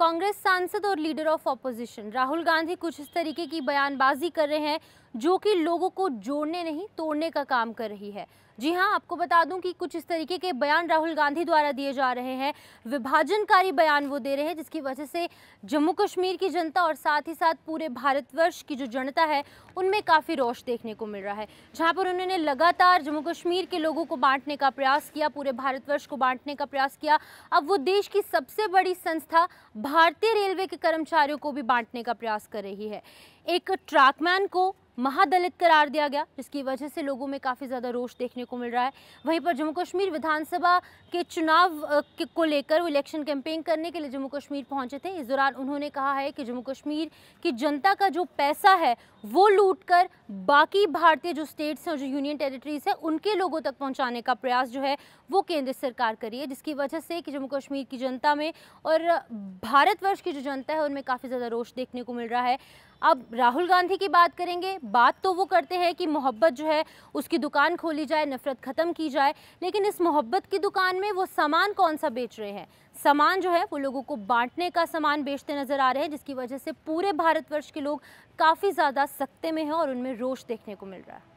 कांग्रेस सांसद और leader of opposition. Rahul Gandhi कुछ इस तरीके की बयानबाजी कर रहे हैं, जो कि लोगों को जोड़ने नहीं, तोड़ने का काम कर रही है। जी हाँ आपको बता दूँ कि कुछ इस तरीके के बयान राहुल गांधी द्वारा दिए जा रहे हैं। विभाजनकारी बयान वो दे रहे हैं, जिसकी वजह से जम्मू कश्मीर की जनता और साथ ही साथ पूरे भारतवर्ष की जो जनता है, उनमें काफ़ी रोष देखने को मिल रहा है। जहाँ पर उन्होंने लगातार जम्मू कश्मीर के लोगों को बांटने का प्रयास किया, पूरे भारतवर्ष को बांटने का प्रयास किया। अब वो देश की सबसे बड़ी संस्था भारतीय रेलवे के कर्मचारियों को भी बांटने का प्रयास कर रही है। एक ट्रैकमैन को महादलित करार दिया गया, जिसकी वजह से लोगों में काफ़ी ज़्यादा रोष देखने को मिल रहा है। वहीं पर जम्मू कश्मीर विधानसभा के चुनाव को लेकर वो इलेक्शन कैंपेन करने के लिए जम्मू कश्मीर पहुँचे थे। इस दौरान उन्होंने कहा है कि जम्मू कश्मीर की जनता का जो पैसा है, वो लूट कर बाकी भारतीय जो स्टेट्स हैं, जो यूनियन टेरिटरीज है, उनके लोगों तक पहुँचाने का प्रयास जो है, वो केंद्र सरकार करी है। जिसकी वजह से कि जम्मू कश्मीर की जनता में और भारतवर्ष की जो जनता है, उनमें काफ़ी ज़्यादा रोष देखने को मिल रहा है। अब राहुल गांधी की बात करेंगे। बात तो वो करते हैं कि मोहब्बत जो है, उसकी दुकान खोली जाए, नफरत ख़त्म की जाए। लेकिन इस मोहब्बत की दुकान में वो सामान कौन सा बेच रहे हैं? सामान जो है, वो लोगों को बांटने का सामान बेचते नज़र आ रहे हैं, जिसकी वजह से पूरे भारतवर्ष के लोग काफ़ी ज़्यादा सख्ते में हैं और उनमें रोष देखने को मिल रहा है।